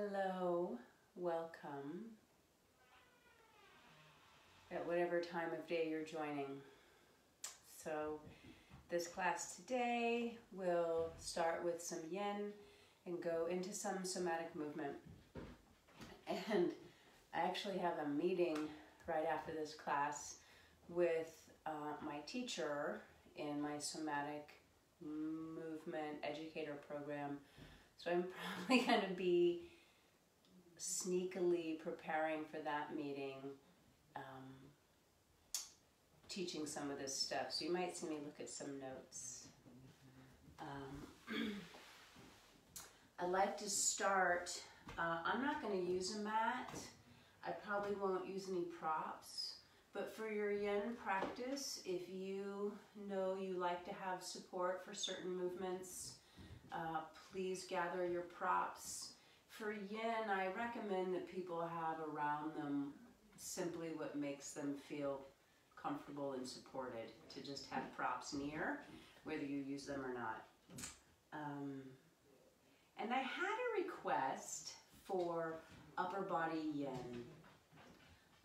Hello, welcome at whatever time of day you're joining. So, this class today will start with some yin and go into some somatic movement. And I actually have a meeting right after this class with uh, my teacher in my somatic movement educator program. So I'm probably going to be sneakily preparing for that meeting, um, teaching some of this stuff. So you might see me look at some notes. Um, I like to start, uh, I'm not going to use a mat. I probably won't use any props. But for your yin practice, if you know you like to have support for certain movements, uh, please gather your props. For yin, I recommend that people have around them simply what makes them feel comfortable and supported to just have props near, whether you use them or not. Um, and I had a request for upper body yin.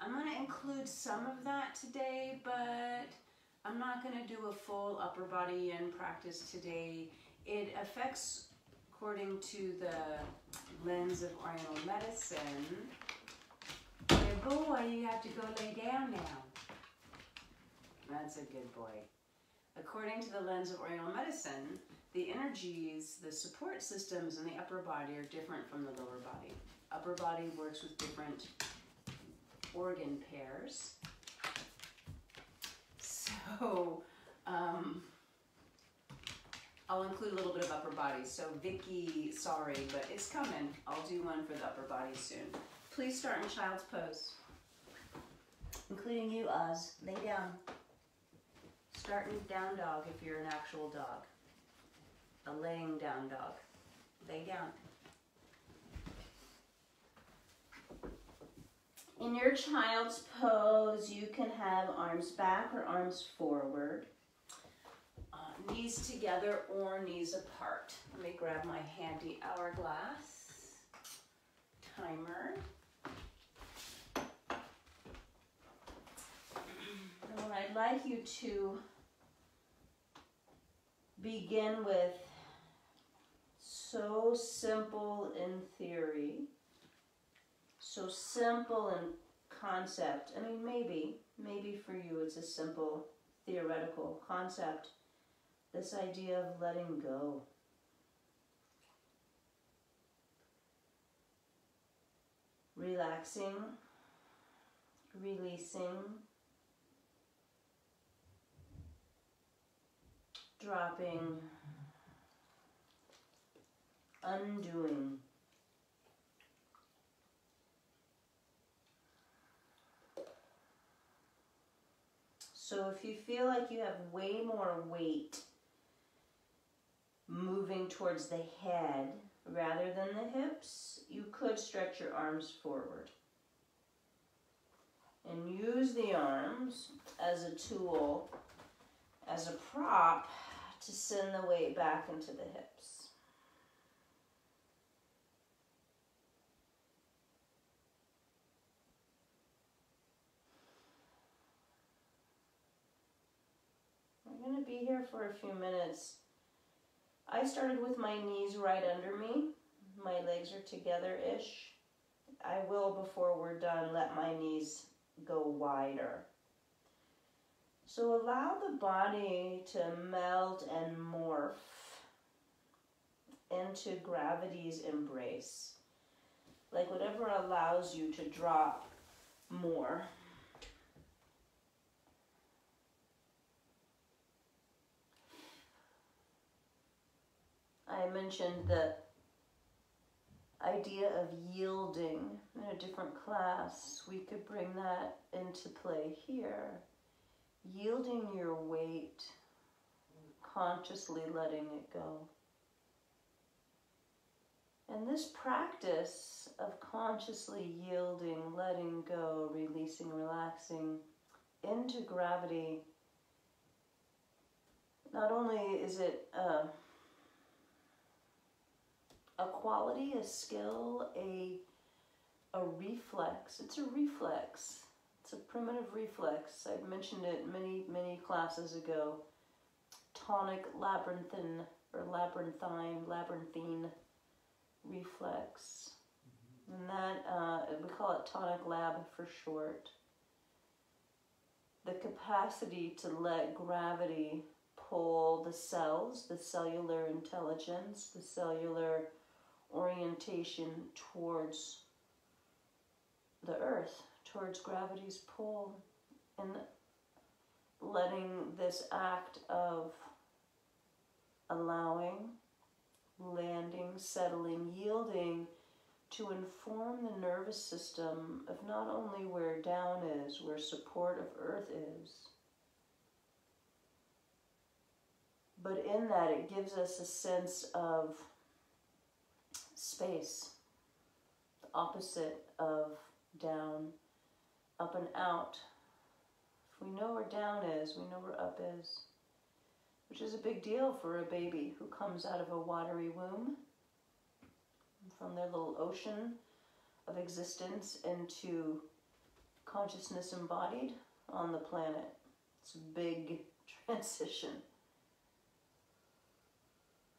I'm going to include some of that today, but I'm not going to do a full upper body yin practice today. It affects, according to the lens of Oriental medicine, boy, you have to go lay down now. That's a good boy. According to the lens of Oriental medicine, the energies, the support systems in the upper body are different from the lower body. Upper body works with different organ pairs. So, um, I'll include a little bit of upper body. So Vicky, sorry, but it's coming. I'll do one for the upper body soon. Please start in child's pose. Including you, Oz. Lay down. Start in down dog if you're an actual dog. A laying down dog. Lay down. In your child's pose, you can have arms back or arms forward, knees together or knees apart. Let me grab my handy hourglass timer. And I'd like you to begin with so simple in theory so simple in concept. I mean, maybe, maybe for you it's a simple theoretical concept. This idea of letting go. Relaxing, releasing, dropping, undoing. So if you feel like you have way more weight moving towards the head rather than the hips, you could stretch your arms forward. And use the arms as a tool, as a prop, to send the weight back into the hips. I'm going to be here for a few minutes. I started with my knees right under me. My legs are together-ish. I will, before we're done, let my knees go wider. So allow the body to melt and morph into gravity's embrace. Like whatever allows you to drop more. I mentioned the idea of yielding in a different class. We could bring that into play here. Yielding your weight, consciously letting it go. And this practice of consciously yielding, letting go, releasing, relaxing into gravity, not only is it uh, a quality, a skill, a a reflex. It's a reflex. It's a primitive reflex. I've mentioned it many, many classes ago. Tonic labyrinthine or labyrinthine, labyrinthine reflex. And that, uh, we call it tonic lab for short. The capacity to let gravity pull the cells, the cellular intelligence, the cellular orientation towards the earth, towards gravity's pull, and letting this act of allowing, landing, settling, yielding to inform the nervous system of not only where down is, where support of earth is, but in that it gives us a sense of space, the opposite of down, up and out. If we know where down is, we know where up is, which is a big deal for a baby who comes out of a watery womb from their little ocean of existence into consciousness embodied on the planet. It's a big transition.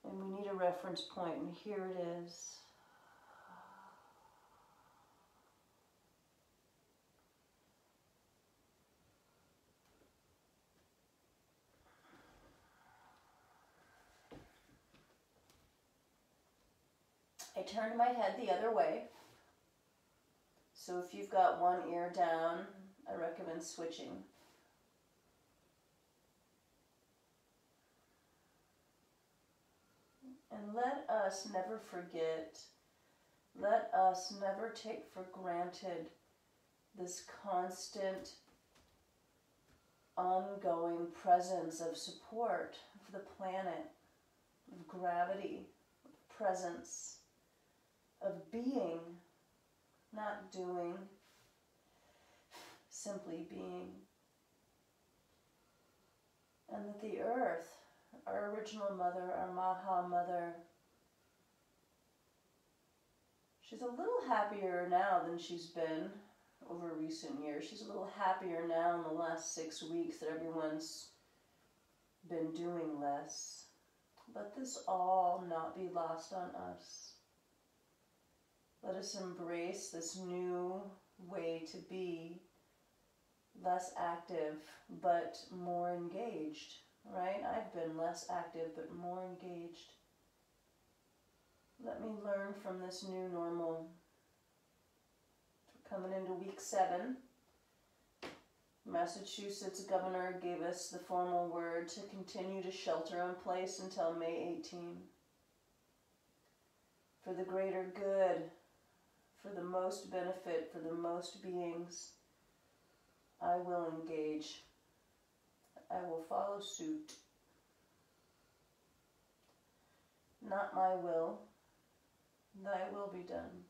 And we need a reference point, and here it is. I turned my head the other way. So if you've got one ear down, I recommend switching. And let us never forget, let us never take for granted this constant, ongoing presence of support of the planet, of gravity, of presence of being, not doing, simply being. And that the earth, our original mother, our Maha mother, she's a little happier now than she's been over recent years. She's a little happier now in the last six weeks that everyone's been doing less. Let this all not be lost on us. Let us embrace this new way to be less active but more engaged, right? I've been less active but more engaged. Let me learn from this new normal. Coming into week seven. Massachusetts governor gave us the formal word to continue to shelter in place until May 18. For the greater good for the most benefit for the most beings, I will engage. I will follow suit. Not my will, thy will be done.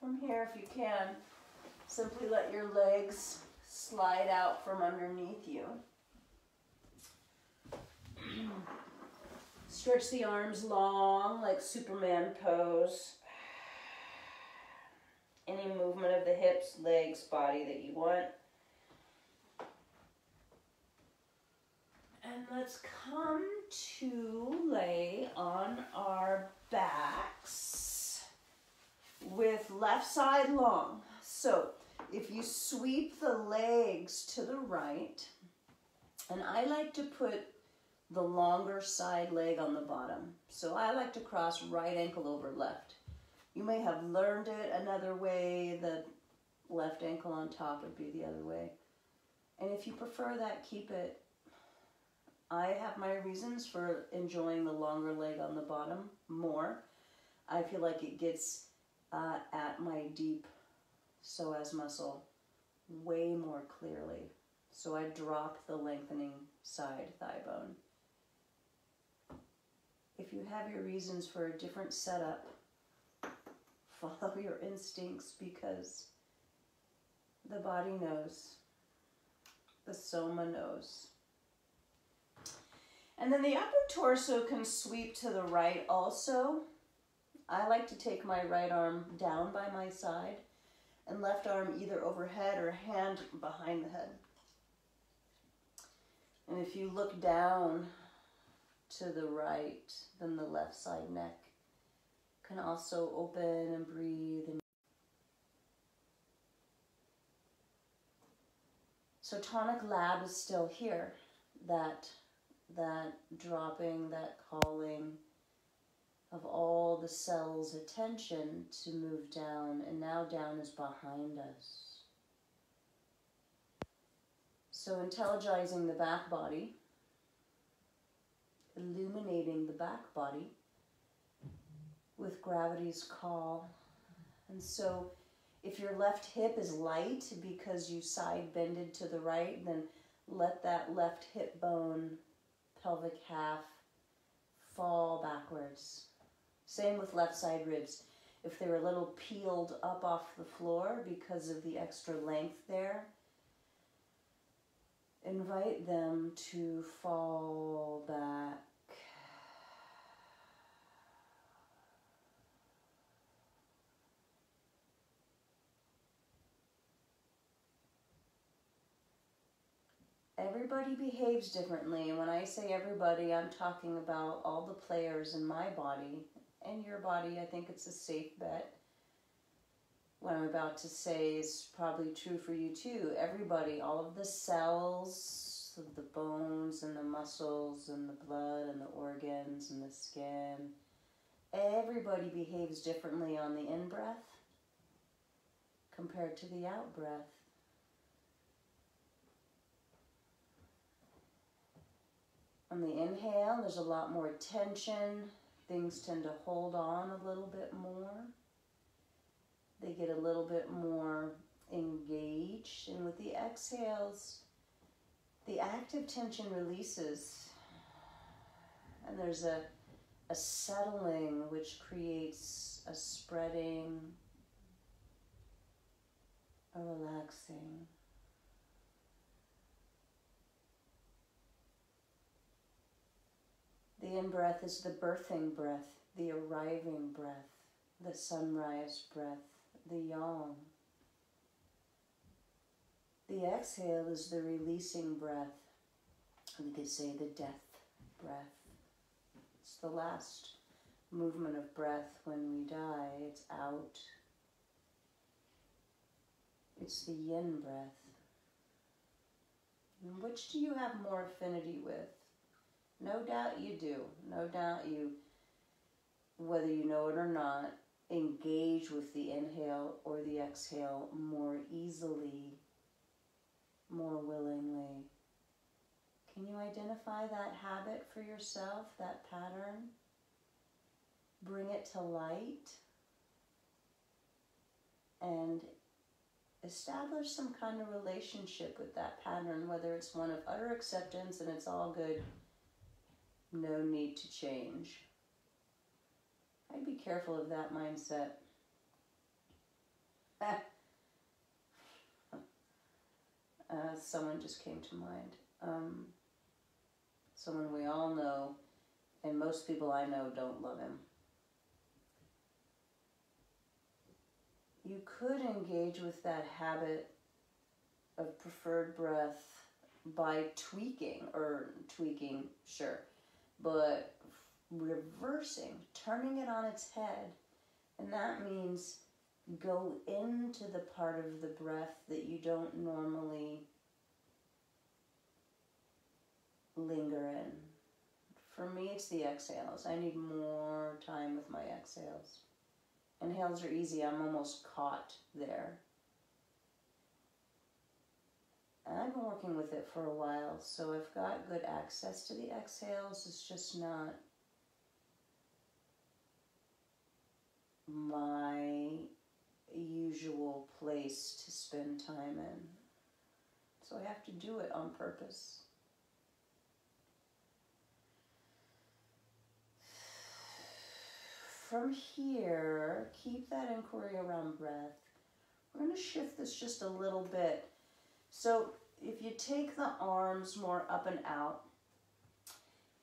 From here, if you can, simply let your legs slide out from underneath you. Stretch the arms long like Superman pose. Any movement of the hips, legs, body that you want. And let's come to lay on our backs with left side long. So if you sweep the legs to the right, and I like to put the longer side leg on the bottom. So I like to cross right ankle over left. You may have learned it another way, the left ankle on top would be the other way. And if you prefer that, keep it. I have my reasons for enjoying the longer leg on the bottom more. I feel like it gets uh, at my deep psoas muscle way more clearly. So I drop the lengthening side thigh bone if you have your reasons for a different setup, follow your instincts because the body knows. the soma knows. And then the upper torso can sweep to the right also. I like to take my right arm down by my side and left arm either overhead or hand behind the head. And if you look down to the right, then the left side neck can also open and breathe. And so tonic lab is still here. That that dropping, that calling of all the cell's attention to move down, and now down is behind us. So, intelligizing the back body, illuminating the back body with gravity's call. And so, if your left hip is light because you side bended to the right, then let that left hip bone, pelvic half, fall backwards. Same with left side ribs. If they're a little peeled up off the floor because of the extra length there, invite them to fall back. Everybody behaves differently, and when I say everybody, I'm talking about all the players in my body and your body. I think it's a safe bet. What I'm about to say is probably true for you too. Everybody, all of the cells the bones and the muscles and the blood and the organs and the skin, everybody behaves differently on the in breath compared to the out breath. On the inhale, there's a lot more tension. Things tend to hold on a little bit more. They get a little bit more engaged. And with the exhales, the active tension releases. And there's a, a settling which creates a spreading, a relaxing. The in breath is the birthing breath, the arriving breath, the sunrise breath, the yang. The exhale is the releasing breath. We could say the death breath. It's the last movement of breath when we die. It's out. It's the yin breath. Which do you have more affinity with? No doubt you do. No doubt you, whether you know it or not, engage with the inhale or the exhale more easily, more willingly. Can you identify that habit for yourself, that pattern? Bring it to light and establish some kind of relationship with that pattern, whether it's one of utter acceptance and it's all good no need to change. I'd be careful of that mindset. uh, someone just came to mind. Um, someone we all know, and most people I know don't love him. You could engage with that habit of preferred breath by tweaking, or tweaking, sure, but reversing, turning it on its head. And that means go into the part of the breath that you don't normally linger in. For me, it's the exhales. I need more time with my exhales. Inhales are easy, I'm almost caught there. And I've been working with it for a while, so I've got good access to the exhales. It's just not my usual place to spend time in. So I have to do it on purpose. From here, keep that inquiry around breath. We're going to shift this just a little bit so if you take the arms more up and out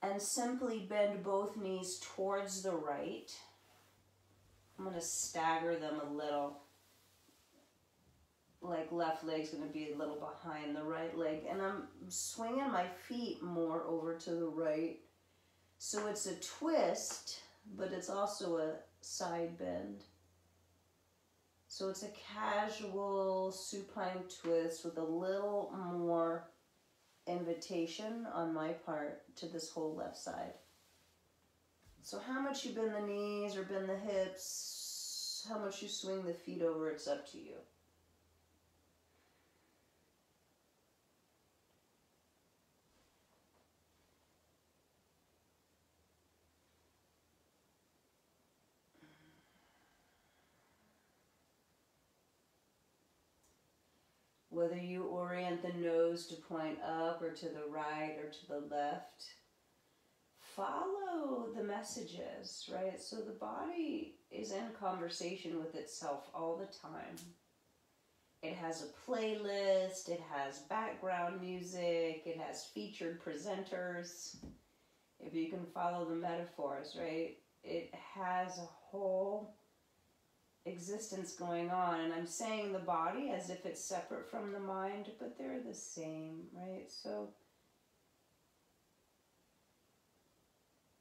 and simply bend both knees towards the right, I'm going to stagger them a little. Like left leg's going to be a little behind the right leg. And I'm swinging my feet more over to the right. So it's a twist, but it's also a side bend. So it's a casual supine twist with a little more invitation on my part to this whole left side. So how much you bend the knees or bend the hips, how much you swing the feet over, it's up to you. Whether you orient the nose to point up or to the right or to the left, follow the messages, right? So the body is in conversation with itself all the time. It has a playlist, it has background music, it has featured presenters. If you can follow the metaphors, right? It has a whole existence going on. And I'm saying the body as if it's separate from the mind, but they're the same, right? So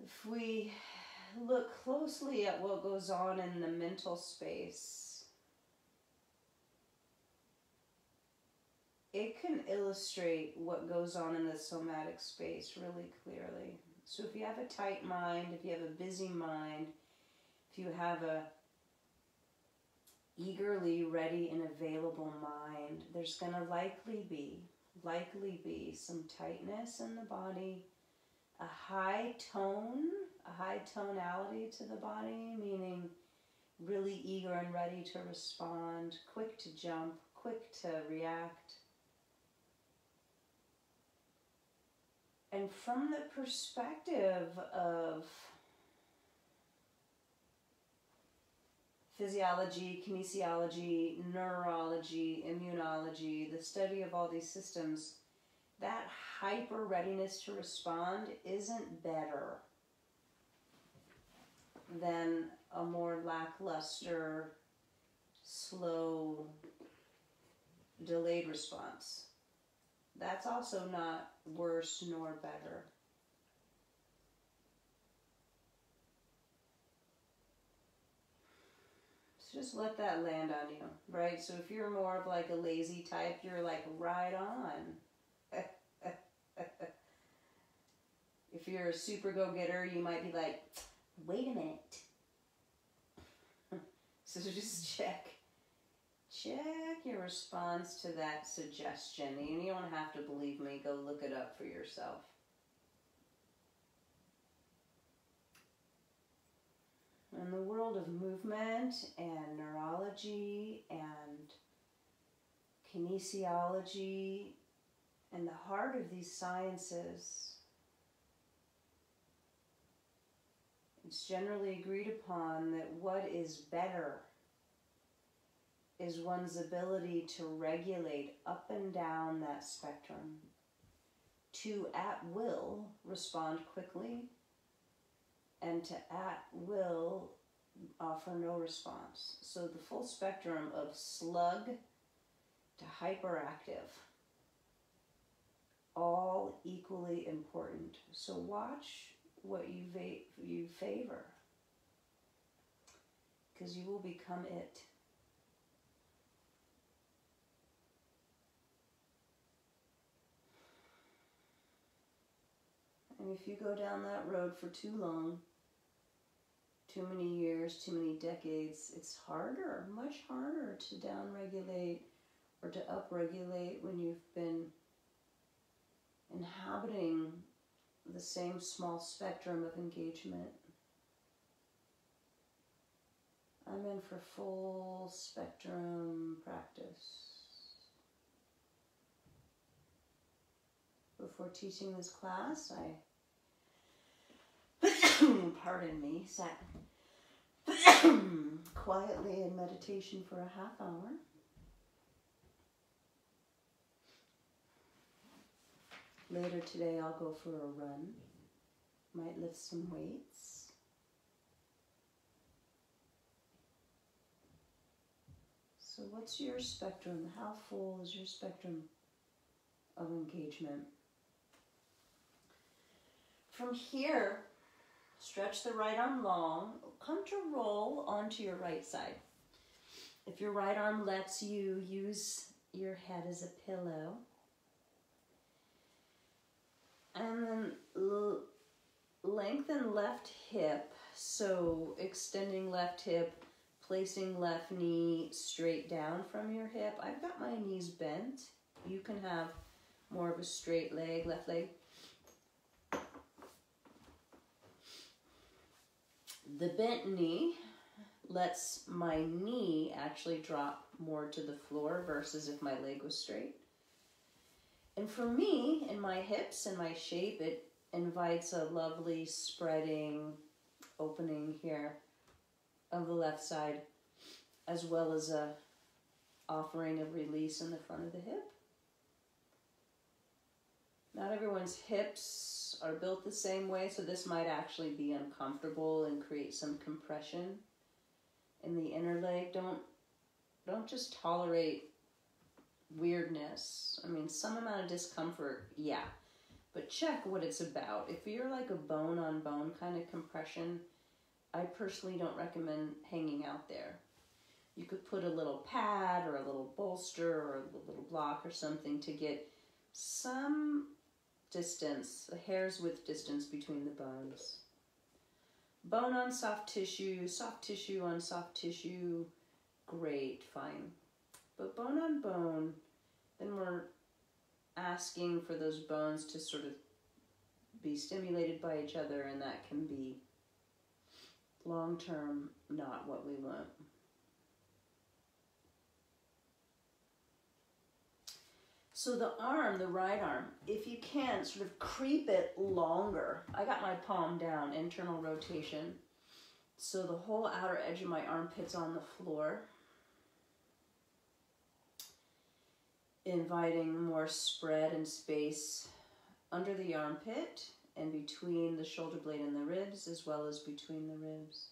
if we look closely at what goes on in the mental space, it can illustrate what goes on in the somatic space really clearly. So if you have a tight mind, if you have a busy mind, if you have a eagerly ready and available mind, there's going to likely be, likely be some tightness in the body, a high tone, a high tonality to the body, meaning really eager and ready to respond, quick to jump, quick to react. And from the perspective of physiology, kinesiology, neurology, immunology, the study of all these systems, that hyper readiness to respond isn't better than a more lackluster, slow, delayed response. That's also not worse nor better. Just let that land on you, right? So if you're more of like a lazy type, you're like right on. if you're a super go getter, you might be like, wait a minute. so just check. Check your response to that suggestion. You don't have to believe me, go look it up for yourself. In the world of movement and neurology and kinesiology and the heart of these sciences, it's generally agreed upon that what is better is one's ability to regulate up and down that spectrum, to at will respond quickly and to at will offer no response. So the full spectrum of slug to hyperactive, all equally important. So watch what you, you favor because you will become it. And if you go down that road for too long, too many years, too many decades, it's harder, much harder to downregulate or to upregulate when you've been inhabiting the same small spectrum of engagement. I'm in for full spectrum practice. Before teaching this class, I pardon me, sat quietly in meditation for a half hour. Later today, I'll go for a run. Might lift some weights. So, what's your spectrum? How full is your spectrum of engagement? From here, stretch the right arm long. Come to roll onto your right side. If your right arm lets you use your head as a pillow, and then lengthen left hip. So extending left hip, placing left knee straight down from your hip. I've got my knees bent. You can have more of a straight leg, left leg. The bent knee lets my knee actually drop more to the floor versus if my leg was straight. And for me, in my hips and my shape, it invites a lovely spreading, opening here of the left side, as well as a offering of release in the front of the hip. Not everyone's hips are built the same way, so this might actually be uncomfortable and create some compression in the inner leg. Don't don't just tolerate weirdness. I mean, some amount of discomfort, yeah. But check what it's about. If you're like a bone on bone kind of compression, I personally don't recommend hanging out there. You could put a little pad or a little bolster or a little block or something to get some distance, a hair's width distance between the bones. Bone on soft tissue, soft tissue on soft tissue, great, fine. But bone on bone, then we're asking for those bones to sort of be stimulated by each other, and that can be long term not what we want. So the arm, the right arm, if you can, sort of creep it longer. I got my palm down, internal rotation. So the whole outer edge of my armpit's on the floor. inviting more spread and space under the armpit and between the shoulder blade and the ribs, as well as between the ribs.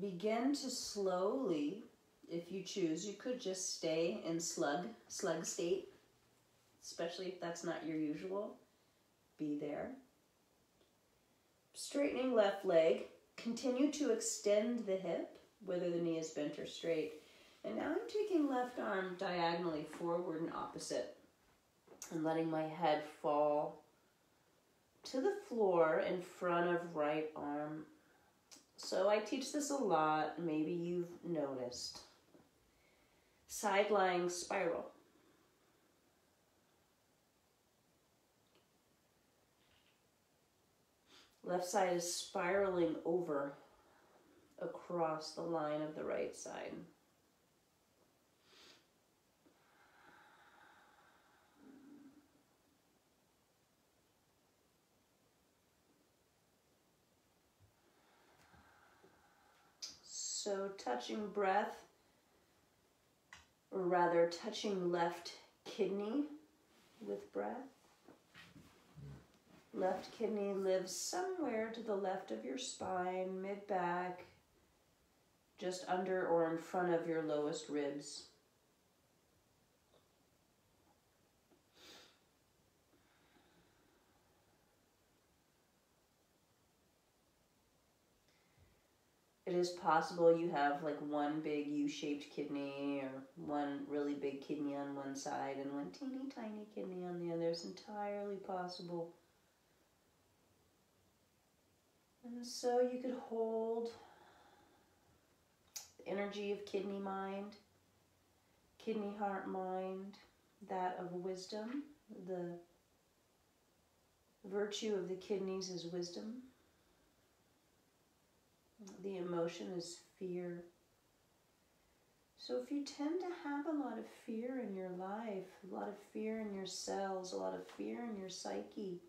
Begin to slowly, if you choose, you could just stay in slug, slug state, especially if that's not your usual. Be there straightening left leg, continue to extend the hip, whether the knee is bent or straight. And now I'm taking left arm diagonally forward and opposite and letting my head fall to the floor in front of right arm. So I teach this a lot, maybe you've noticed. Side lying spiral. Left side is spiraling over across the line of the right side. So touching breath, or rather touching left kidney with breath. Left kidney lives somewhere to the left of your spine, mid back, just under or in front of your lowest ribs. It is possible you have like one big U shaped kidney or one really big kidney on one side and one teeny tiny kidney on the other. It's entirely possible. And so you could hold the energy of kidney mind, kidney heart mind, that of wisdom. The virtue of the kidneys is wisdom. The emotion is fear. So if you tend to have a lot of fear in your life, a lot of fear in your cells, a lot of fear in your psyche,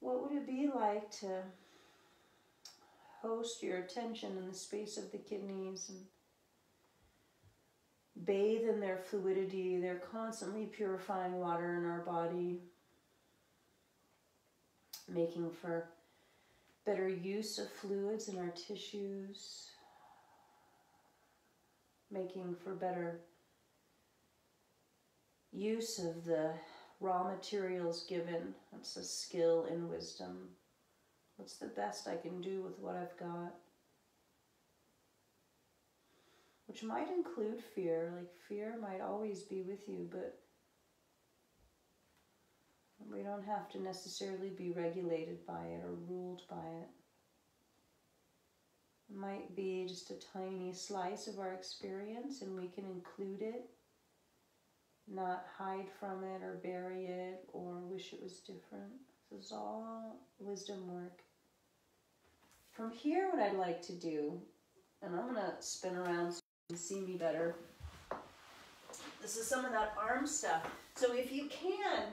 what would it be like to host your attention in the space of the kidneys and bathe in their fluidity. They're constantly purifying water in our body, making for better use of fluids in our tissues, making for better use of the raw materials given. That's a skill in wisdom. What's the best I can do with what I've got? Which might include fear. Like, fear might always be with you, but we don't have to necessarily be regulated by it or ruled by it. It might be just a tiny slice of our experience, and we can include it not hide from it or bury it or wish it was different. This is all wisdom work. From here, what I'd like to do, and I'm gonna spin around so you can see me better. This is some of that arm stuff. So if you can,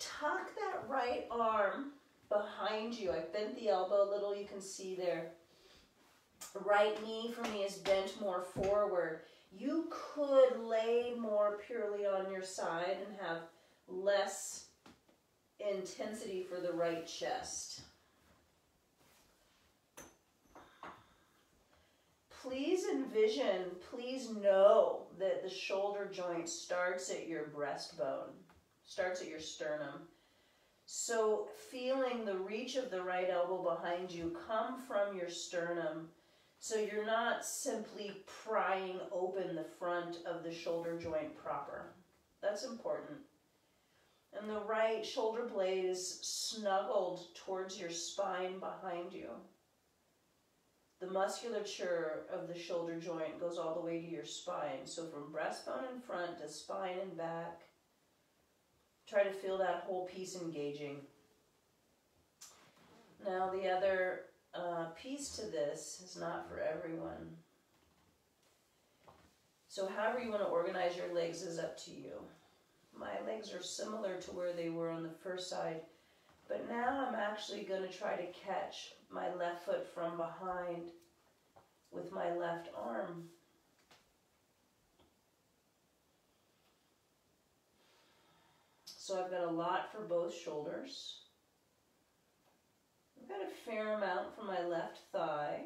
tuck that right arm behind you. I've bent the elbow a little, you can see there. Right knee for me is bent more forward you could lay more purely on your side and have less intensity for the right chest. Please envision, please know that the shoulder joint starts at your breastbone, starts at your sternum. So, feeling the reach of the right elbow behind you come from your sternum so you're not simply prying open the front of the shoulder joint proper. That's important. And the right shoulder blade is snuggled towards your spine behind you. The musculature of the shoulder joint goes all the way to your spine. So from breastbone in front to spine and back, try to feel that whole piece engaging. Now the other uh, piece to this is not for everyone. So however you want to organize your legs is up to you. My legs are similar to where they were on the first side, but now I'm actually going to try to catch my left foot from behind with my left arm. So I've got a lot for both shoulders I've got a fair amount from my left thigh.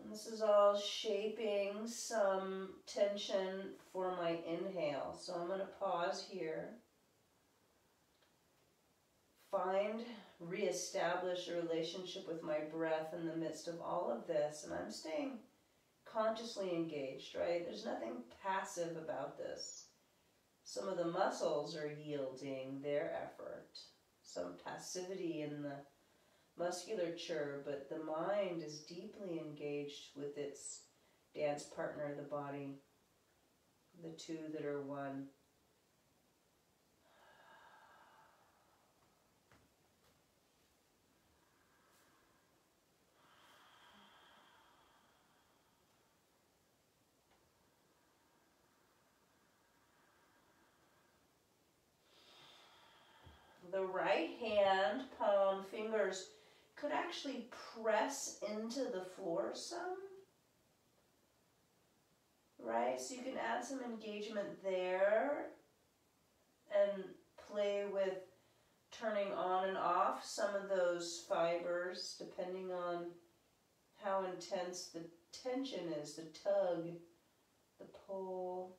And this is all shaping some tension for my inhale. So I'm going to pause here. Find, reestablish a relationship with my breath in the midst of all of this. And I'm staying consciously engaged, right? There's nothing passive about this. Some of the muscles are yielding their effort, some passivity in the musculature, but the mind is deeply engaged with its dance partner, the body, the two that are one. The right hand, palm, fingers could actually press into the floor some. Right? So you can add some engagement there and play with turning on and off some of those fibers depending on how intense the tension is, the tug, the pull.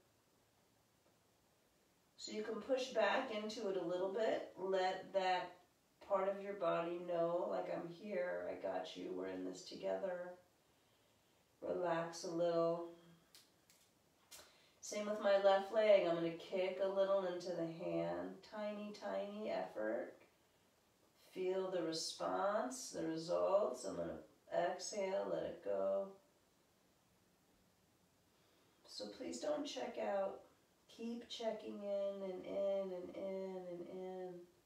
So you can push back into it a little bit. Let that part of your body know, like I'm here, I got you, we're in this together. Relax a little. Same with my left leg. I'm going to kick a little into the hand. Tiny, tiny effort. Feel the response, the results. I'm going to exhale, let it go. So please don't check out. Keep checking in and in and in and in.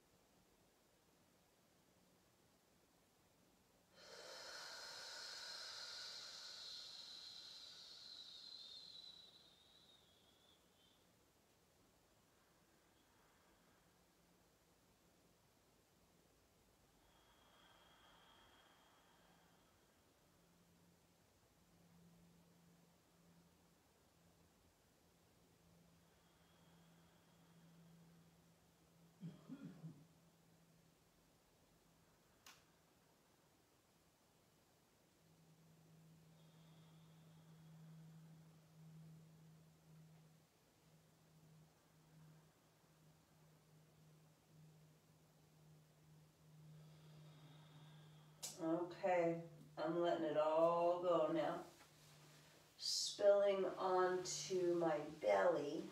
Okay, I'm letting it all go now. Spilling onto my belly.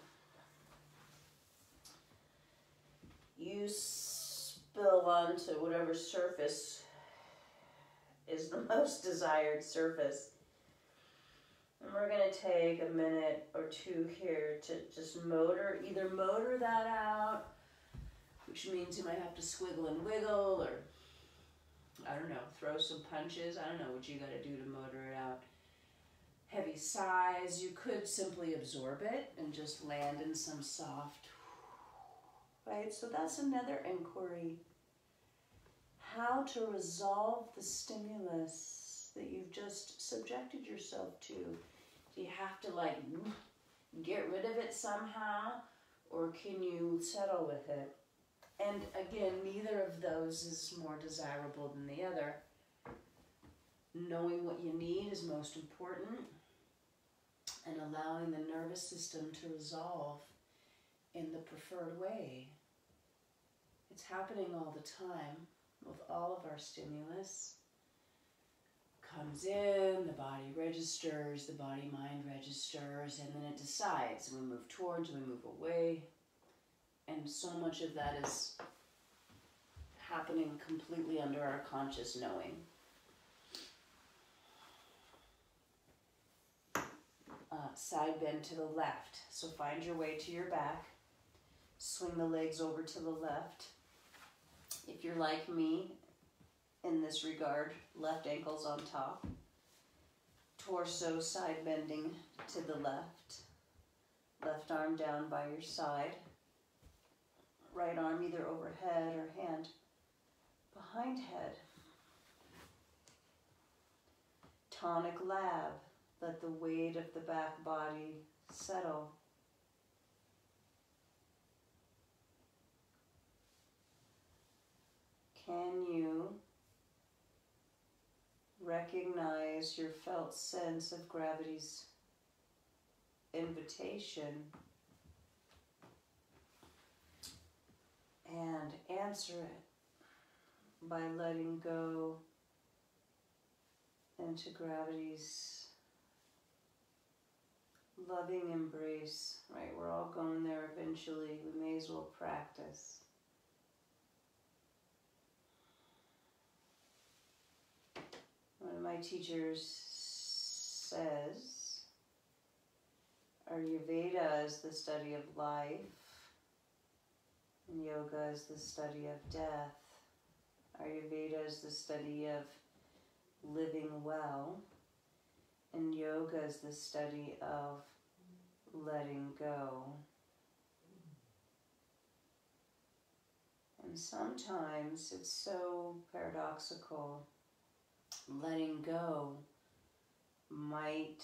You spill onto whatever surface is the most desired surface. And we're going to take a minute or two here to just motor, either motor that out, which means you might have to squiggle and wiggle or I don't know, throw some punches. I don't know what you got to do to motor it out. Heavy sighs, you could simply absorb it and just land in some soft, right? So that's another inquiry. How to resolve the stimulus that you've just subjected yourself to. Do you have to like get rid of it somehow or can you settle with it? And again, neither of those is more desirable than the other. Knowing what you need is most important, and allowing the nervous system to resolve in the preferred way. It's happening all the time with all of our stimulus. Comes in, the body registers, the body mind registers, and then it decides. We move towards, we move away, and so much of that is happening completely under our conscious knowing. Uh, side bend to the left. So find your way to your back. Swing the legs over to the left. If you're like me in this regard, left ankle's on top. Torso side bending to the left. Left arm down by your side right arm either overhead or hand behind head. Tonic lab, let the weight of the back body settle. Can you recognize your felt sense of gravity's invitation? And answer it by letting go into gravity's loving embrace. Right, we're all going there eventually. We may as well practice. One of my teachers says Ayurveda is the study of life and yoga is the study of death. Ayurveda is the study of living well. And yoga is the study of letting go. And sometimes it's so paradoxical. Letting go might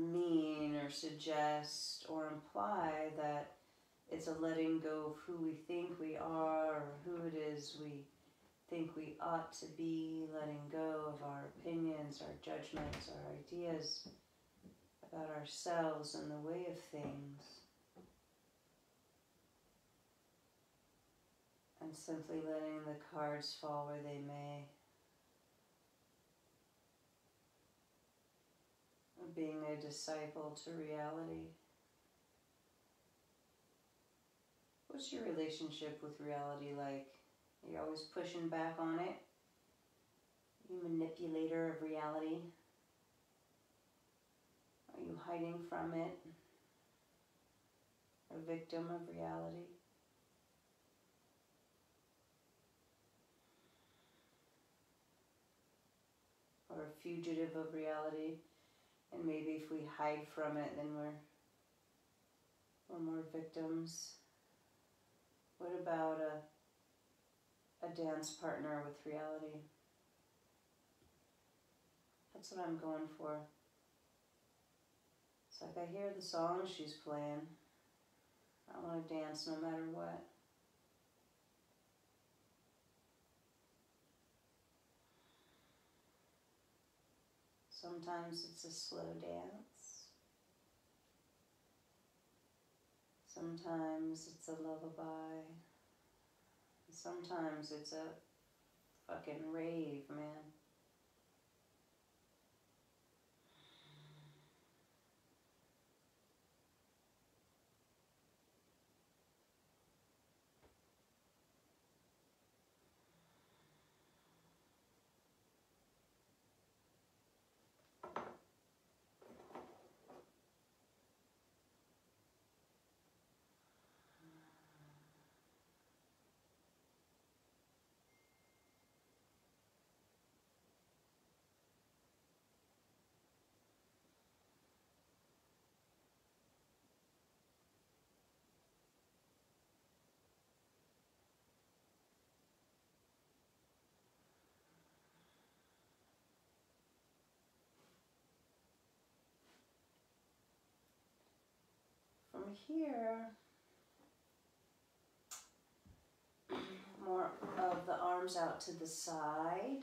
mean or suggest or imply that it's a letting go of who we think we are or who it is we think we ought to be, letting go of our opinions, our judgments, our ideas about ourselves and the way of things. And simply letting the cards fall where they may. Being a disciple to reality. What's your relationship with reality like? Are you always pushing back on it? Are you manipulator of reality? Are you hiding from it? A victim of reality? Or a fugitive of reality? And maybe if we hide from it, then we're, we're more victims. What about a, a dance partner with reality? That's what I'm going for. It's like I hear the song she's playing. I want to dance no matter what. Sometimes it's a slow dance. Sometimes it's a lullaby. sometimes it's a fucking rave, man. Here, more of the arms out to the side.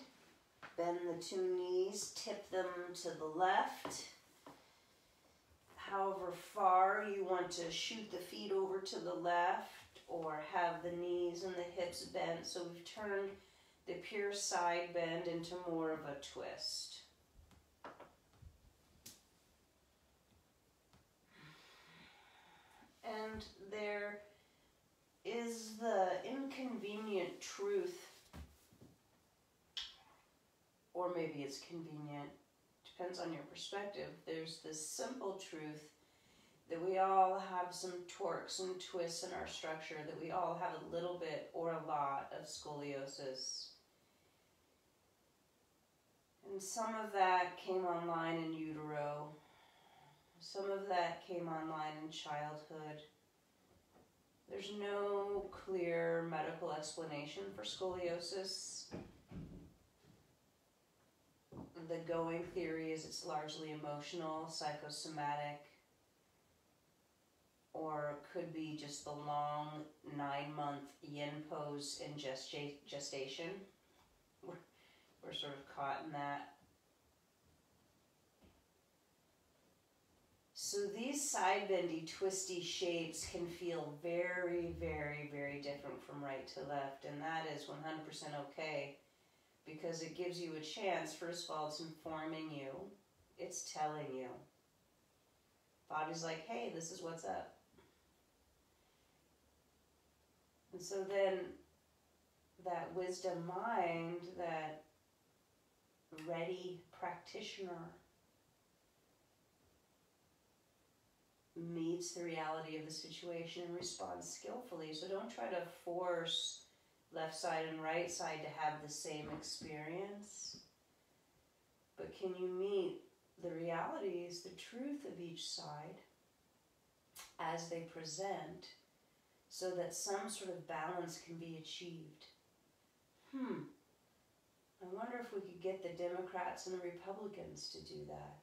Bend the two knees, tip them to the left. However far you want to shoot the feet over to the left or have the knees and the hips bent. So we've turned the pure side bend into more of a twist. And there is the inconvenient truth, or maybe it's convenient, depends on your perspective. There's this simple truth that we all have some torques and twists in our structure, that we all have a little bit or a lot of scoliosis. And some of that came online in utero, some of that came online in childhood. There's no clear medical explanation for scoliosis. The going theory is it's largely emotional, psychosomatic, or could be just the long nine month yin pose in gesta- gestation. We're, we're sort of caught in that. So these side bendy, twisty shapes can feel very, very, very different from right to left, and that is 100% okay because it gives you a chance. First of all, it's informing you, it's telling you. Body's like, hey, this is what's up. And so then that wisdom mind, that ready practitioner, meets the reality of the situation and responds skillfully. So don't try to force left side and right side to have the same experience. But can you meet the realities, the truth of each side as they present so that some sort of balance can be achieved? Hmm. I wonder if we could get the Democrats and the Republicans to do that.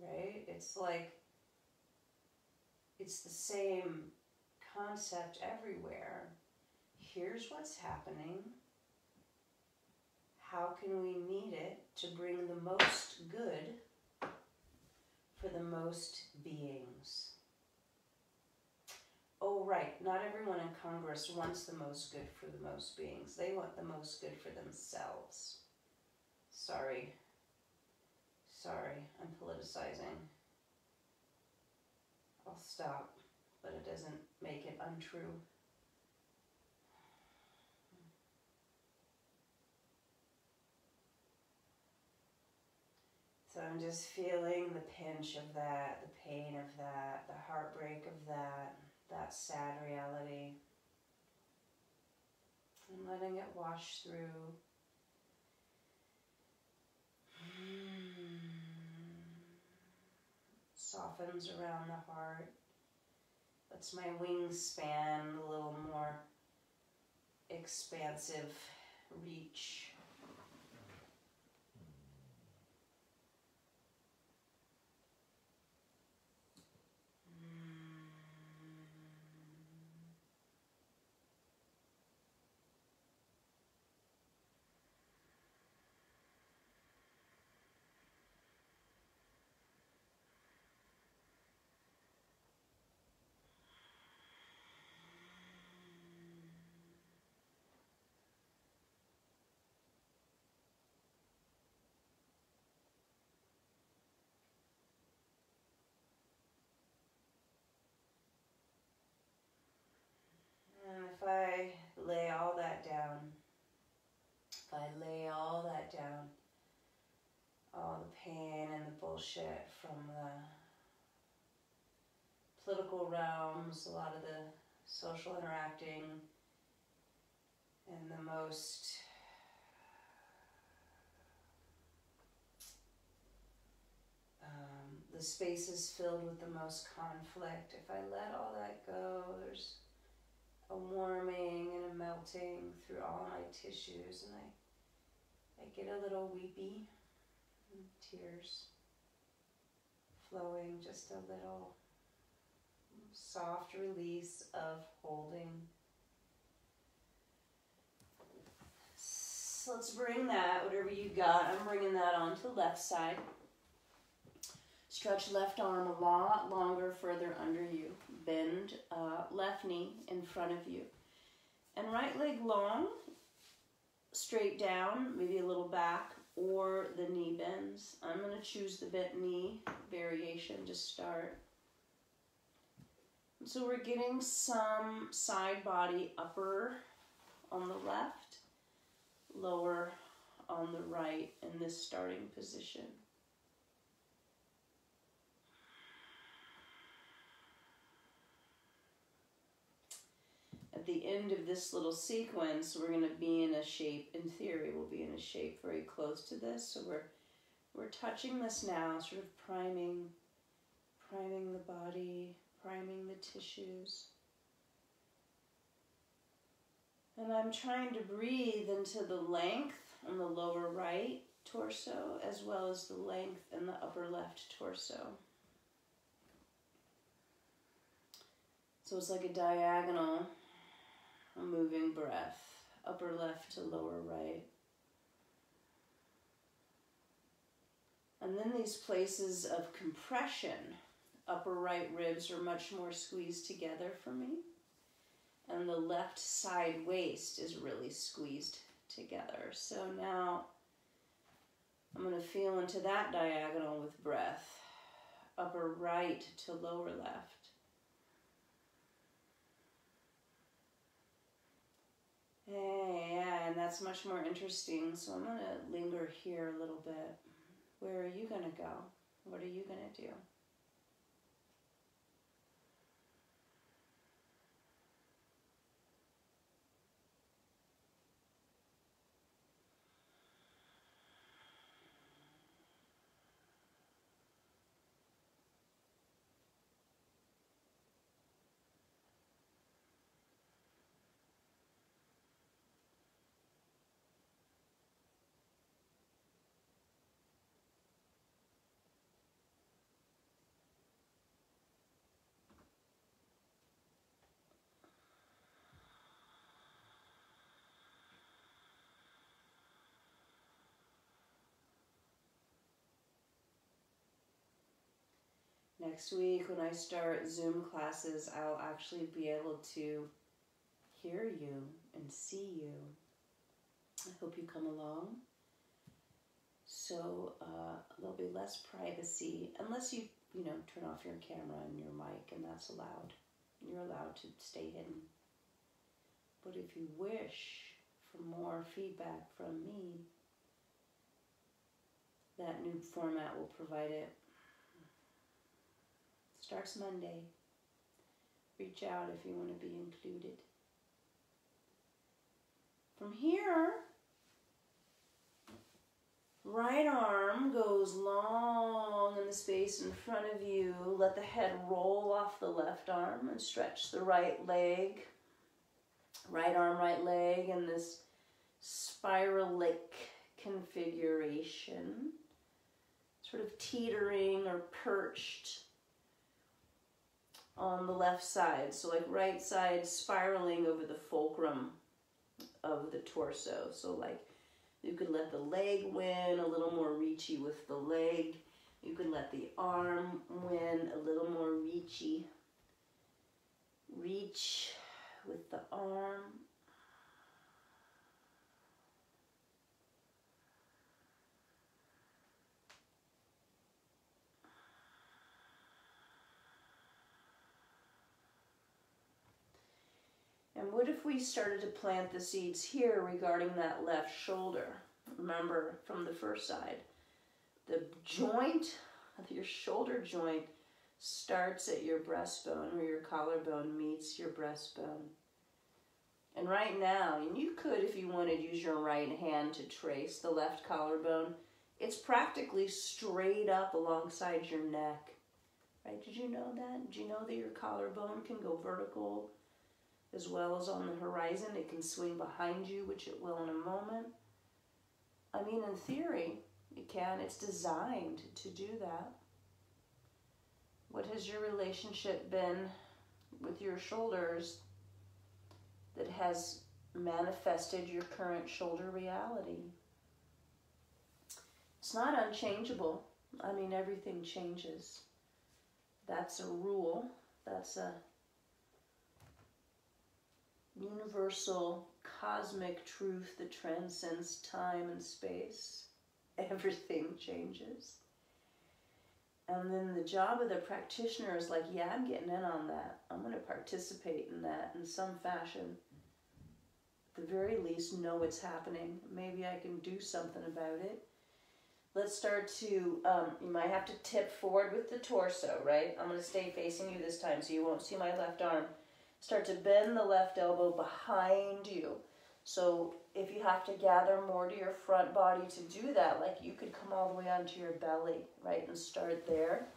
Right? It's like it's the same concept everywhere. Here's what's happening. How can we meet it to bring the most good for the most beings? Oh, right, not everyone in Congress wants the most good for the most beings. They want the most good for themselves. Sorry. Sorry, I'm politicizing. I'll stop, but it doesn't make it untrue. So I'm just feeling the pinch of that, the pain of that, the heartbreak of that, that sad reality. And letting it wash through. Hmm. Softens around the heart. Lets my wings span a little more expansive reach. I lay all that down, all the pain and the bullshit from the political realms, a lot of the social interacting, and the most um, the spaces filled with the most conflict. If I let all that go, there's a warming and a melting through all my tissues, and I, I get a little weepy, tears flowing, just a little soft release of holding. So let's bring that, whatever you got, I'm bringing that onto the left side. Stretch left arm a lot longer further under you. Bend uh, left knee in front of you. And right leg long, straight down, maybe a little back, or the knee bends. I'm going to choose the bent knee variation to start. So we're getting some side body upper on the left, lower on the right in this starting position. At the end of this little sequence, we're going to be in a shape, in theory, we'll be in a shape very close to this. So we're, we're touching this now, sort of priming, priming the body, priming the tissues. And I'm trying to breathe into the length on the lower right torso as well as the length in the upper left torso. So it's like a diagonal a moving breath, upper left to lower right. And then these places of compression, upper right ribs are much more squeezed together for me. And the left side waist is really squeezed together. So now I'm going to feel into that diagonal with breath, upper right to lower left. Yeah, and that's much more interesting. So I'm going to linger here a little bit. Where are you going to go? What are you going to do? Next week, when I start Zoom classes, I'll actually be able to hear you and see you. I hope you come along. So uh, there'll be less privacy, unless you, you know, turn off your camera and your mic, and that's allowed. You're allowed to stay hidden. But if you wish for more feedback from me, that new format will provide it. Starts Monday. Reach out if you want to be included. From here, right arm goes long in the space in front of you. Let the head roll off the left arm and stretch the right leg. Right arm, right leg in this spiralic configuration. Sort of teetering or perched on the left side. So like right side spiraling over the fulcrum of the torso. So like you could let the leg win, a little more reachy with the leg. You could let the arm win, a little more reachy. Reach with the arm. And what if we started to plant the seeds here regarding that left shoulder? Remember from the first side, the joint, of your shoulder joint, starts at your breastbone where your collarbone meets your breastbone. And right now, and you could, if you wanted, use your right hand to trace the left collarbone. It's practically straight up alongside your neck. Right? Did you know that? Did you know that your collarbone can go vertical as well as on the horizon? It can swing behind you, which it will in a moment. I mean, in theory, it can. It's designed to do that. What has your relationship been with your shoulders that has manifested your current shoulder reality? It's not unchangeable. I mean, everything changes. That's a rule. That's a universal cosmic truth that transcends time and space. Everything changes. And then the job of the practitioner is like, yeah, I'm getting in on that. I'm going to participate in that in some fashion. At the very least, know it's happening. Maybe I can do something about it. Let's start to, um, you might have to tip forward with the torso, right? I'm going to stay facing you this time so you won't see my left arm. Start to bend the left elbow behind you. So if you have to gather more to your front body to do that, like you could come all the way onto your belly, right, and start there.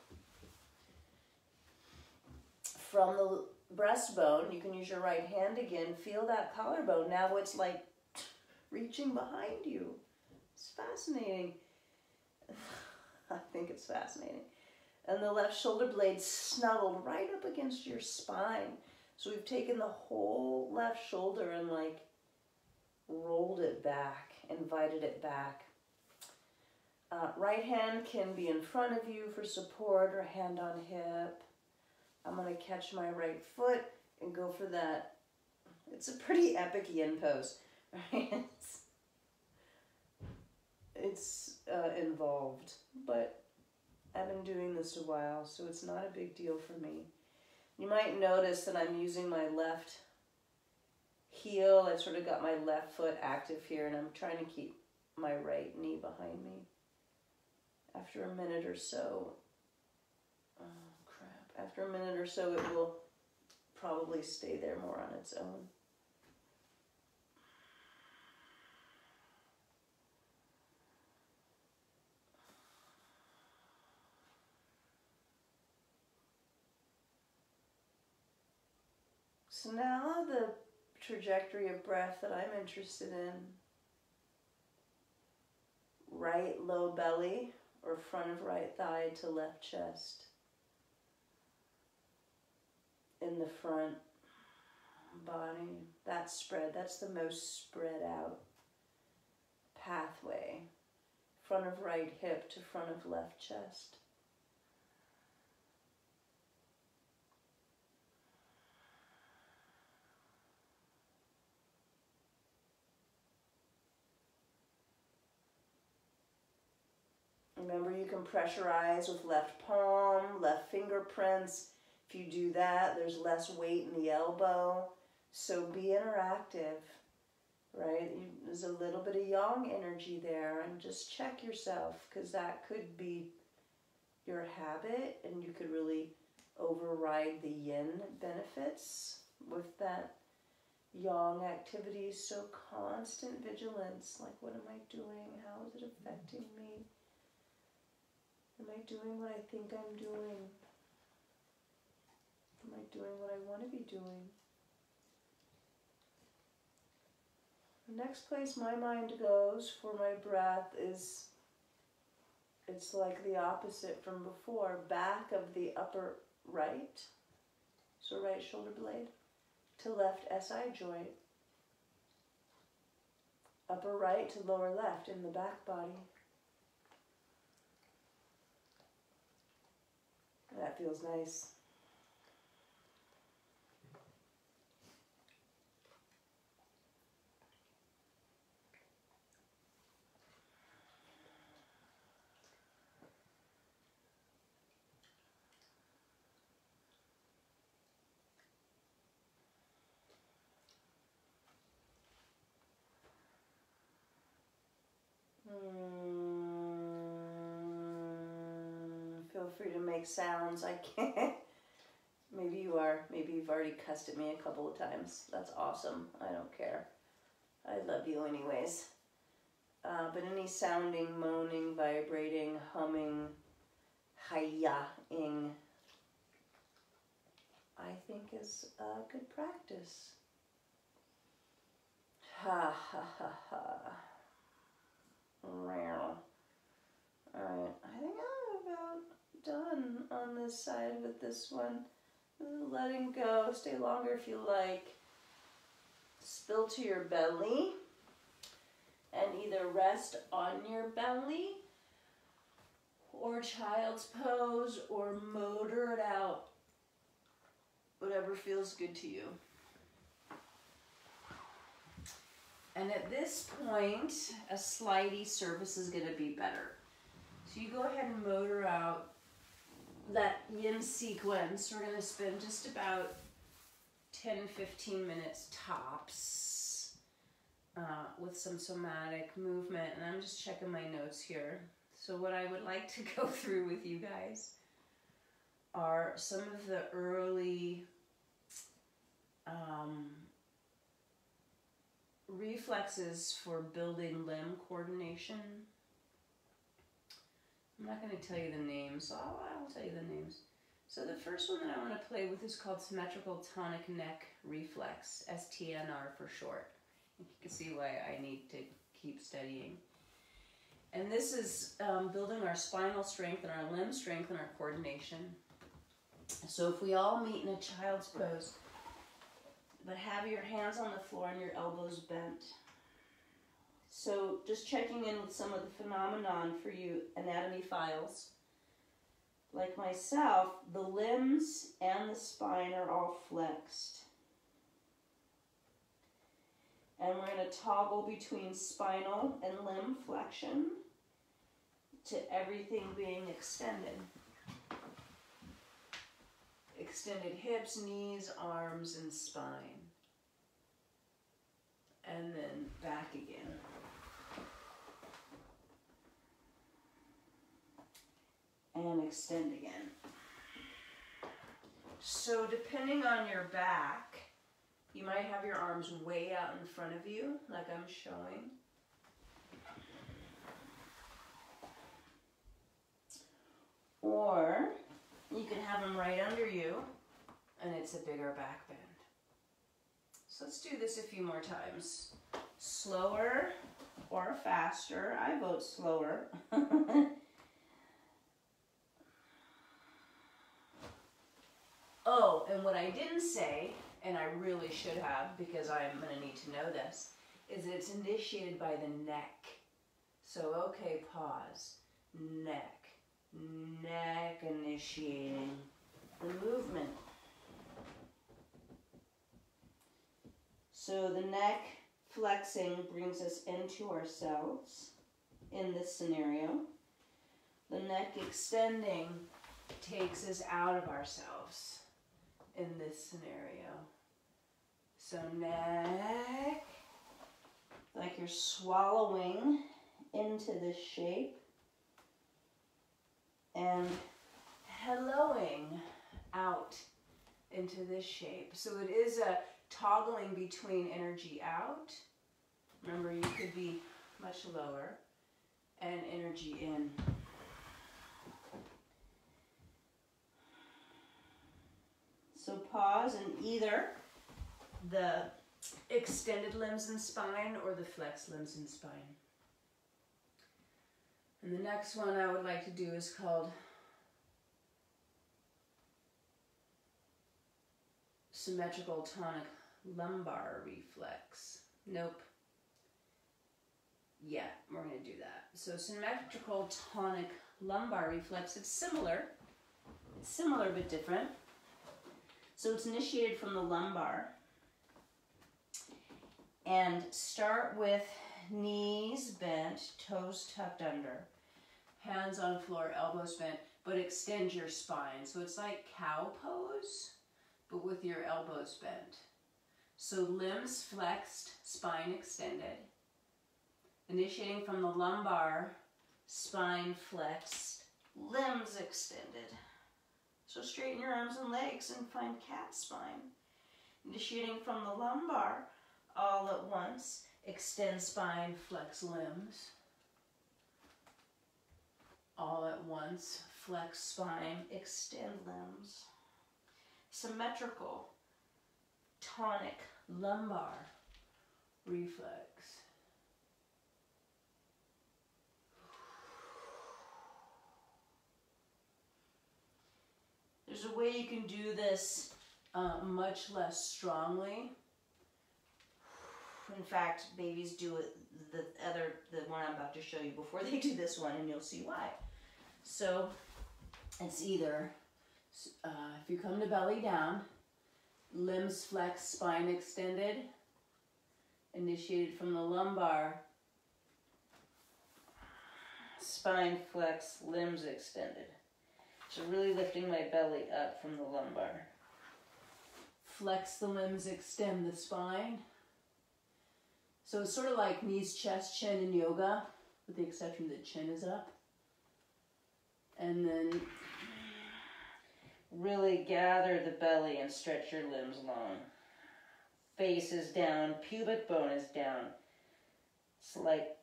From the breastbone, you can use your right hand again. Feel that collarbone. Now it's like reaching behind you. It's fascinating. I think it's fascinating. And the left shoulder blade snuggled right up against your spine. So we've taken the whole left shoulder and like rolled it back, invited it back. Uh, right hand can be in front of you for support or hand on hip. I'm to catch my right foot and go for that. It's a pretty epic yin pose? It's, it's uh, involved, but I've been doing this a while, so it's not a big deal for me. You might notice that I'm using my left heel. I've sort of got my left foot active here, and I'm trying to keep my right knee behind me. After a minute or so, oh crap, after a minute or so, it will probably stay there more on its own. So now the trajectory of breath that I'm interested in right low belly or front of right thigh to left chest. In the front body, that spread, that's the most spread out pathway. Front of right hip to front of left chest. Remember, you can pressurize with left palm, left fingerprints. If you do that, there's less weight in the elbow. So be interactive, right? There's a little bit of yang energy there, and just check yourself because that could be your habit, and you could really override the yin benefits with that yang activity. So constant vigilance like, what am I doing? How is it affecting me? Am I doing what I think I'm doing? Am I doing what I want to be doing? The next place my mind goes for my breath is it's like the opposite from before, back of the upper right, so right shoulder blade, to left SI joint, upper right to lower left in the back body. That feels nice. Feel free to make sounds. I can't. Maybe you are. Maybe you've already cussed at me a couple of times. That's awesome. I don't care. I love you anyways. Uh, but any sounding, moaning, vibrating, humming, hiya-ing, I think is a good practice. Ha ha ha ha. Alright, I think about done on this side with this one. Letting go, stay longer if you like. Spill to your belly and either rest on your belly or child's pose or motor it out. Whatever feels good to you. And at this point, a slidey surface is going to be better. So you go ahead and motor out that yin sequence. We're to spend just about 10 15 minutes tops uh, with some somatic movement. And I'm just checking my notes here. So, what I would like to go through with you guys are some of the early um, reflexes for building limb coordination. I'm not going to tell you the names, so I'll, I'll tell you the names. So the first one that I want to play with is called symmetrical tonic neck reflex, STNR for short. You can see why I need to keep studying. And this is um, building our spinal strength and our limb strength and our coordination. So if we all meet in a child's pose, but have your hands on the floor and your elbows bent. So just checking in with some of the phenomenon for you anatomy files. Like myself, the limbs and the spine are all flexed. And we're going to toggle between spinal and limb flexion to everything being extended. Extended hips, knees, arms, and spine. And then back again. And extend again. So depending on your back, you might have your arms way out in front of you, like I'm showing. Or you can have them right under you and it's a bigger back bend. So let's do this a few more times. Slower or faster. I vote slower. oh, and what I didn't say, and I really should have because I'm going to need to know this, is that it's initiated by the neck. So, okay, pause. Neck neck initiating the movement. So the neck flexing brings us into ourselves in this scenario. The neck extending takes us out of ourselves in this scenario. So neck, like you're swallowing into this shape and helloing out into this shape. So it is a toggling between energy out. Remember, you could be much lower and energy in. So pause and either the extended limbs and spine or the flexed limbs and spine. And the next one I would like to do is called symmetrical tonic lumbar reflex. Nope. Yeah, we're going to do that. So symmetrical tonic lumbar reflex, it's similar. It's similar but different. So it's initiated from the lumbar. And start with knees bent, toes tucked under hands on floor, elbows bent, but extend your spine. So it's like cow pose, but with your elbows bent. So limbs flexed, spine extended. Initiating from the lumbar, spine flexed, limbs extended. So straighten your arms and legs and find cat spine. Initiating from the lumbar all at once. Extend spine, flex limbs. All at once, flex spine, extend limbs. Symmetrical, tonic, lumbar, reflex. There's a way you can do this uh, much less strongly. In fact, babies do it the other the one I'm about to show you before they do this one, and you'll see why. So it's either uh, if you come to belly down, limbs flex, spine extended, initiated from the lumbar, spine flex, limbs extended. So really lifting my belly up from the lumbar. Flex the limbs, extend the spine. So it's sort of like knees, chest, chin in yoga, with the exception that chin is up. And then really gather the belly and stretch your limbs long. Face is down, pubic bone is down. It's like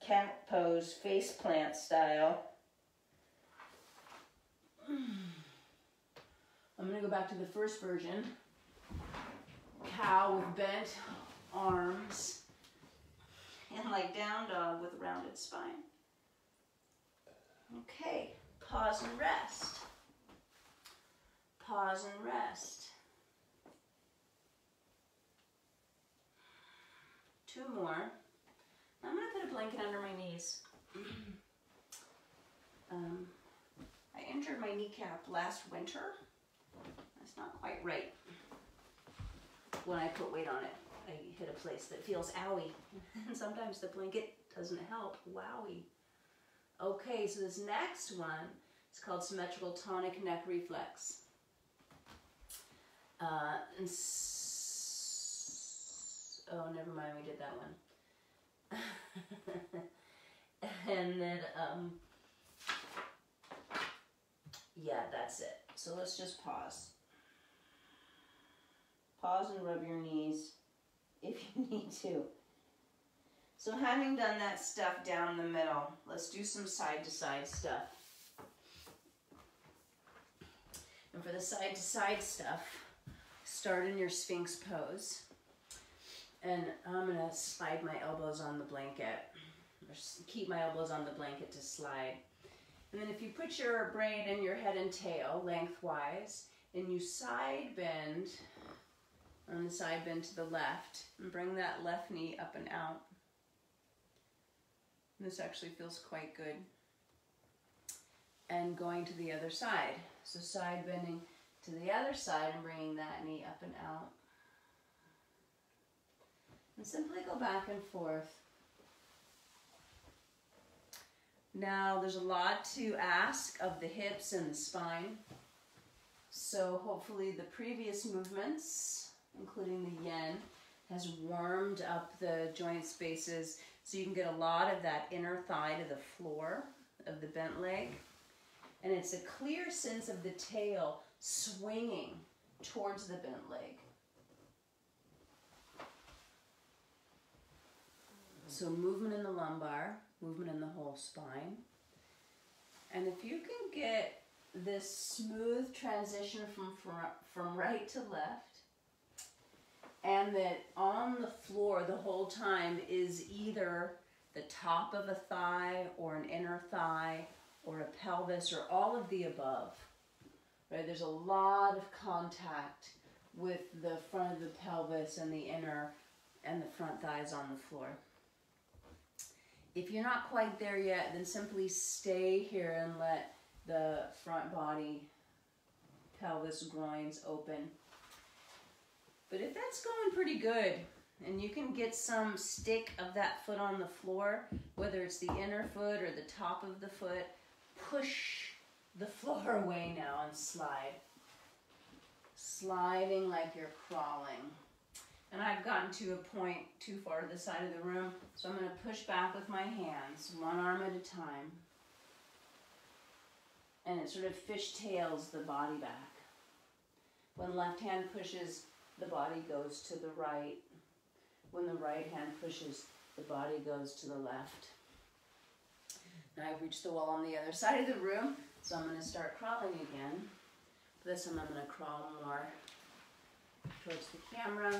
cat pose, face plant style. I'm gonna go back to the first version. Cow with bent arms and like down dog with rounded spine. Okay, pause and rest. Pause and rest. Two more. I'm gonna put a blanket under my knees. Um, injured my kneecap last winter. That's not quite right when I put weight on it. I hit a place that feels owie. and sometimes the blanket doesn't help. Wowie. Okay, so this next one is called symmetrical tonic neck reflex. Uh, and oh, never mind, we did that one. and then, um, yeah, that's it. So let's just pause. Pause and rub your knees if you need to. So having done that stuff down the middle, let's do some side to side stuff. And for the side to side stuff, start in your Sphinx pose. And I'm gonna slide my elbows on the blanket. Or keep my elbows on the blanket to slide. And then if you put your brain in your head and tail lengthwise, and you side bend on the side bend to the left and bring that left knee up and out. This actually feels quite good. And going to the other side. So side bending to the other side and bringing that knee up and out. And simply go back and forth. Now there's a lot to ask of the hips and the spine. So hopefully the previous movements including the yin, has warmed up the joint spaces so you can get a lot of that inner thigh to the floor of the bent leg. And it's a clear sense of the tail swinging towards the bent leg. So movement in the lumbar, movement in the whole spine. And if you can get this smooth transition from, from right to left, and that on the floor the whole time is either the top of a thigh or an inner thigh or a pelvis or all of the above. Right? There's a lot of contact with the front of the pelvis and the inner and the front thighs on the floor. If you're not quite there yet, then simply stay here and let the front body, pelvis, groins open but if that's going pretty good, and you can get some stick of that foot on the floor, whether it's the inner foot or the top of the foot, push the floor away now and slide. Sliding like you're crawling. And I've gotten to a point too far to the side of the room, so I'm going to push back with my hands, one arm at a time. and it sort of fishtails the body back. When left hand pushes, the body goes to the right. When the right hand pushes, the body goes to the left. Now I've reached the wall on the other side of the room, so I'm going to start crawling again. This time I'm going to crawl more towards the camera.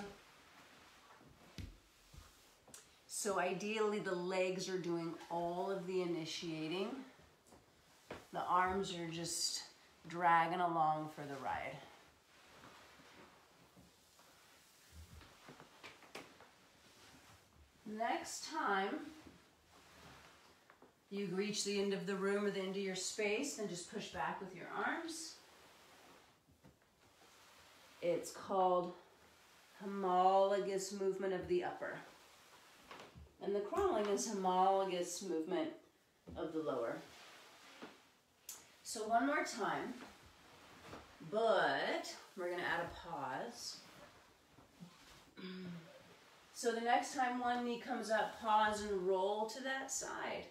So ideally the legs are doing all of the initiating. The arms are just dragging along for the ride. Next time you reach the end of the room or the end of your space, then just push back with your arms. It's called homologous movement of the upper. And the crawling is homologous movement of the lower. So one more time, but we're gonna add a pause. So the next time one knee comes up, pause and roll to that side.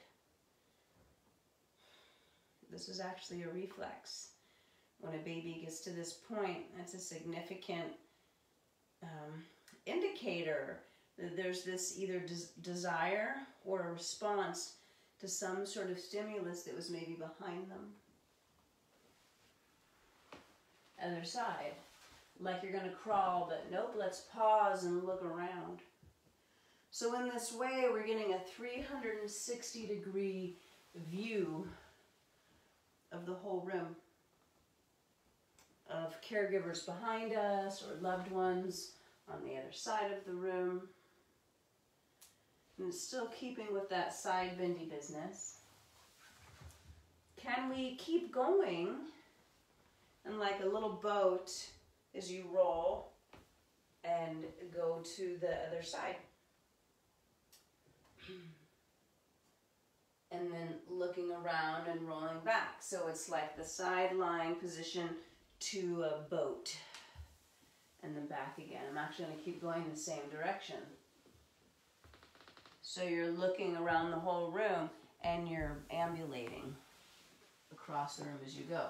This is actually a reflex. When a baby gets to this point, that's a significant um, indicator there's this either des- desire or a response to some sort of stimulus that was maybe behind them. Other side, like you're going to crawl, but nope, let's pause and look around. So in this way, we're getting a 360 degree view of the whole room of caregivers behind us or loved ones on the other side of the room. And still keeping with that side bendy business. Can we keep going and like a little boat as you roll and go to the other side? and then looking around and rolling back. So it's like the side lying position to a boat and then back again. I'm actually going to keep going the same direction. So you're looking around the whole room and you're ambulating across the room as you go.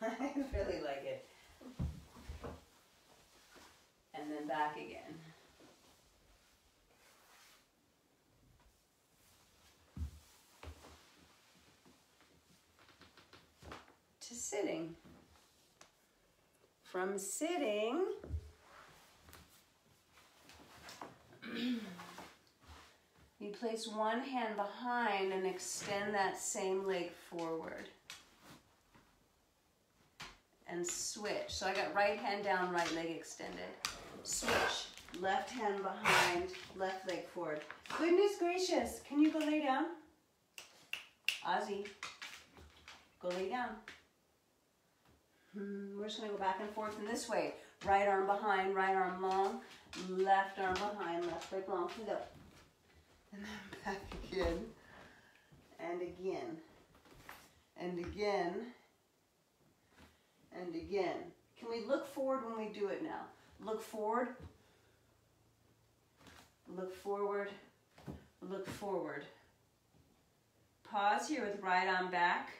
I really like it. And then back again. To sitting. From sitting, you place one hand behind and extend that same leg forward and switch. So I got right hand down, right leg extended. Switch, left hand behind, left leg forward. Goodness gracious, can you go lay down? Ozzy, go lay down. Hmm, we're just gonna go back and forth in this way. Right arm behind, right arm long, left arm behind, left leg long. We go. And then back again, and again, and again, and again. Can we look forward when we do it now? Look forward, look forward, look forward. Pause here with right arm back,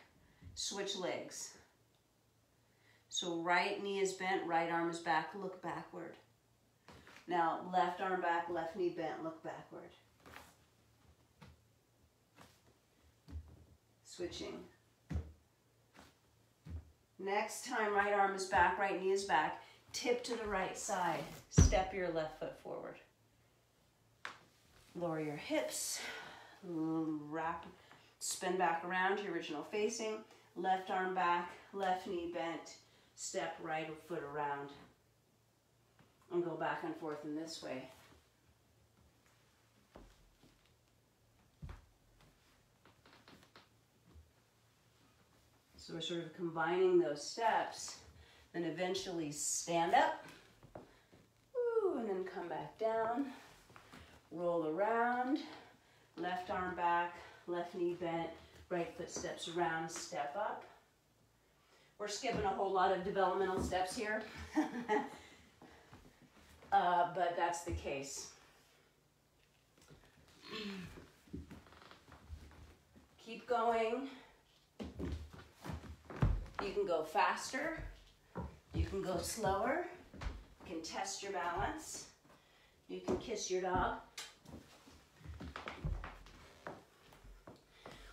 switch legs. So right knee is bent, right arm is back, look backward. Now left arm back, left knee bent, look backward. Switching. Next time, right arm is back, right knee is back. Tip to the right side. Step your left foot forward. Lower your hips. Wrap, spin back around to your original facing. Left arm back, left knee bent. Step right foot around. And go back and forth in this way. So we're sort of combining those steps, then eventually stand up, Ooh, and then come back down, roll around, left arm back, left knee bent, right foot steps around, step up. We're skipping a whole lot of developmental steps here. uh, but that's the case. Keep going. You can go faster. You can go slower. You can test your balance. You can kiss your dog.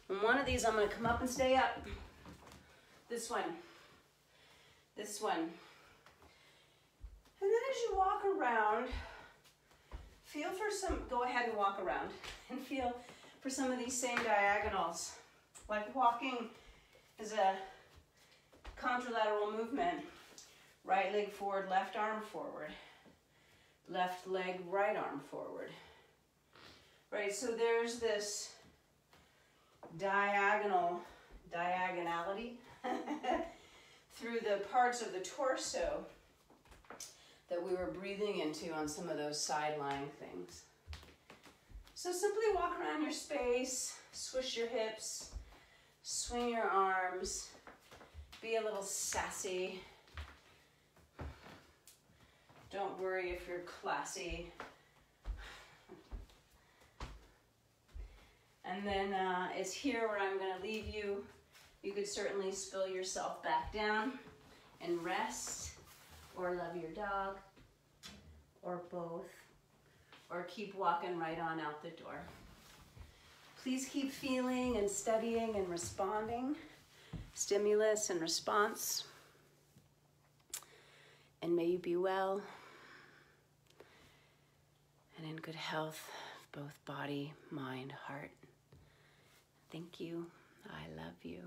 On one of these, I'm going to come up and stay up. This one. This one. And then as you walk around, feel for some, go ahead and walk around and feel for some of these same diagonals. Like walking is a contralateral movement. Right leg forward, left arm forward. Left leg, right arm forward. Right, so there's this diagonal, diagonality through the parts of the torso that we were breathing into on some of those side lying things. So simply walk around your space, swish your hips, swing your arms, be a little sassy. Don't worry if you're classy. And then uh, it's here where I'm to leave you. You could certainly spill yourself back down and rest, or love your dog, or both, or keep walking right on out the door. Please keep feeling and studying and responding, stimulus and response. And may you be well and in good health, both body, mind, heart. Thank you. I love you.